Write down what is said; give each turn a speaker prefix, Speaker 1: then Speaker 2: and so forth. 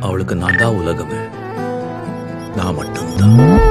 Speaker 1: அவளுக்கு நான் தான் உலகமே. நான் மட்டும்தான்.